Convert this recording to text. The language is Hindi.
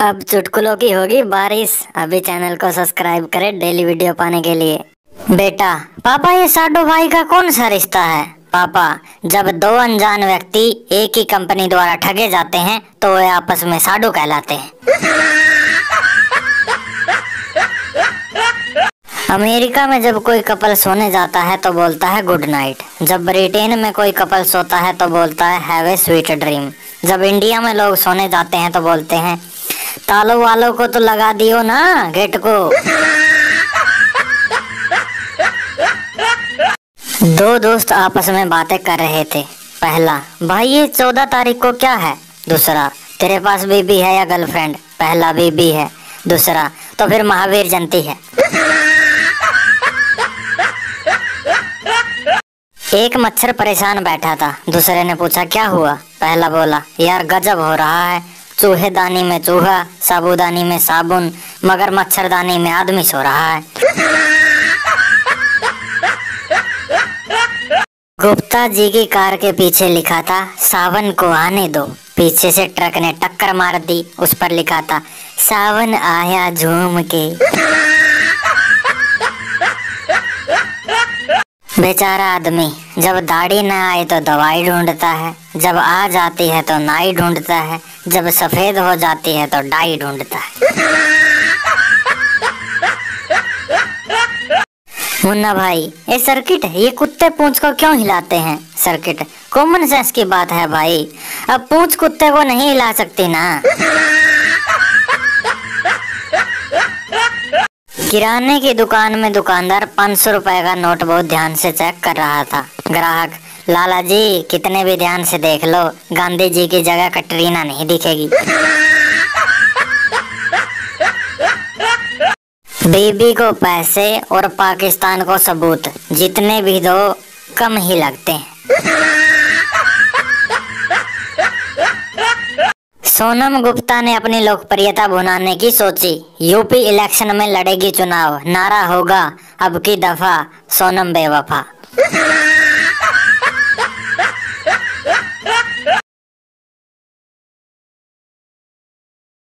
अब चुटकुलों की होगी बारिश। अभी चैनल को सब्सक्राइब करें डेली वीडियो पाने के लिए। बेटा, पापा, ये साडो भाई का कौन सा रिश्ता है? पापा, जब दो अनजान व्यक्ति एक ही कंपनी द्वारा ठगे जाते हैं तो वे आपस में साडो कहलाते हैं। अमेरिका में जब कोई कपल सोने जाता है तो बोलता है गुड नाइट। जब ब्रिटेन में कोई कपल सोता है तो बोलता है, हैव ए स्वीट ड्रीम। जब इंडिया में लोग सोने जाते हैं तो बोलते हैं तालो वालों को तो लगा दियो ना गेट को। दो दोस्त आपस में बातें कर रहे थे। पहला, भाई ये चौदह तारीख को क्या है? दूसरा, तेरे पास बीबी है या गर्लफ्रेंड? पहला बीबी है। दूसरा तो फिर महावीर जयंती है। एक मच्छर परेशान बैठा था। दूसरे ने पूछा, क्या हुआ? पहला बोला, यार गजब हो रहा है। चूहेदानी में चूहा, साबुदानी में साबुन, मगर मच्छरदानी में आदमी सो रहा है। गुप्ता जी की कार के पीछे लिखा था, सावन को आने दो। पीछे से ट्रक ने टक्कर मार दी, उस पर लिखा था, सावन आया झूम के। बेचारा आदमी जब दाढ़ी न आए तो दवाई ढूंढता है, जब आ जाती है तो नाई ढूंढता है, जब सफ़ेद हो जाती है तो डाई ढूंढता है। मुन्ना भाई ये सर्किट, ये कुत्ते पूंछ को क्यों हिलाते हैं? सर्किट कॉमन सेंस की बात है भाई। अब पूंछ कुत्ते को नहीं हिला सकती ना। किराने की दुकान में दुकानदार पाँच सौ रुपए का नोट बहुत ध्यान से चेक कर रहा था। ग्राहक लाला जी कितने भी ध्यान से देख लो, गांधी जी की जगह कटरीना नहीं दिखेगी। बीबी को पैसे और पाकिस्तान को सबूत, जितने भी दो, कम ही लगते हैं। सोनम गुप्ता ने अपनी लोकप्रियता भुनाने की सोची। यूपी इलेक्शन में लड़ेगी चुनाव। नारा होगा अब की दफ़ा सोनम बेवफा।